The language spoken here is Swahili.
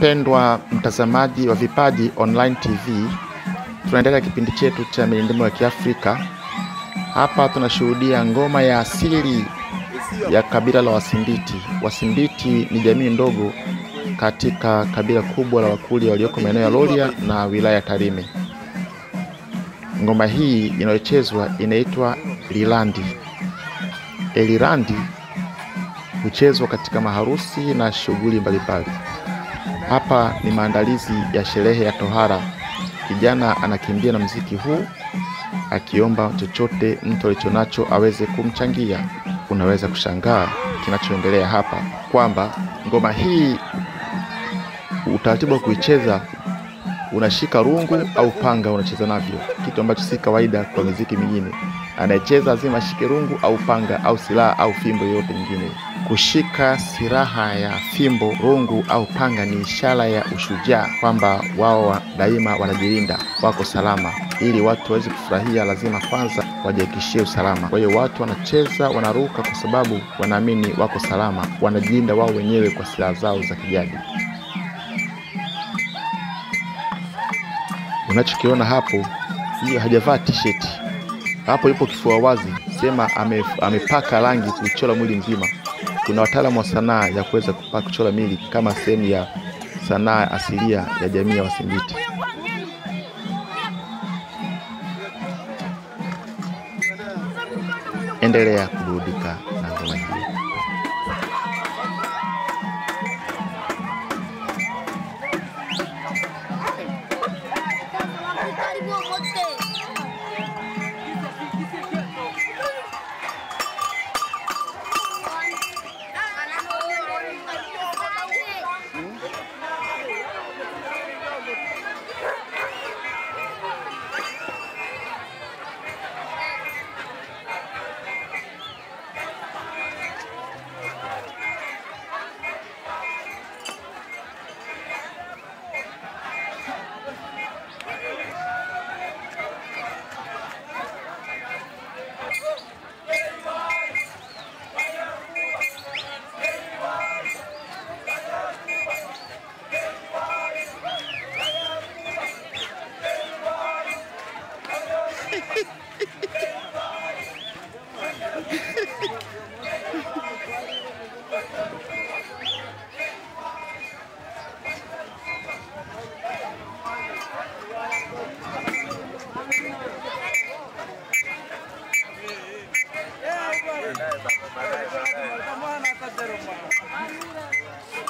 Mpendwa mtazamaji wa Vipaji Online TV, tunaendelea kipindi chetu cha milindimo ya Kiafrika. Hapa tunashuhudia ngoma ya asili ya kabila la Wasimbiti. Wasimbiti ni jamii ndogo katika kabila kubwa la Wakurya walioko maeneo ya Rorya na wilaya ya Tarime. Ngoma hii inayochezwa inaitwa lilandi. Elirandi huchezwa katika maharusi na shughuli mbalimbali. Hapa ni maandalizi ya sherehe ya tohara. Kijana anakimbia na mziki huu akiomba chochote mtu alichonacho aweze kumchangia. Unaweza kushangaa kinachoendelea hapa kwamba ngoma hii utaratibu wa kuicheza unashika rungu au panga unacheza navyo, kitu ambacho si kawaida kwa miziki mingine. Anayecheza lazima ashike rungu au panga au silaha au fimbo yoyote nyingine. Kushika silaha ya fimbo, rungu au panga ni ishara ya ushujaa, kwamba wao daima wanajilinda, wako salama. Ili watu waweze kufurahia, lazima kwanza wajihakikishie usalama. Kwa hiyo watu wanacheza, wanaruka kwa sababu wanaamini wako salama, wanajilinda wao wenyewe kwa silaha zao za kijadi. Unachokiona hapo, hiyo hajavaa t-shirt hapo, ipo kifua wazi, sema ame, amepaka rangi kuchora mwili mzima. Kuna wataalamu wa sanaa ya kuweza kupaka kuchora mwili kama sehemu ya sanaa asilia ya jamii ya Wasimbiti. Endelea kuburudika Eh, vabbè, vabbè, vabbè. Eh, vabbè, vabbè. Eh, vabbè.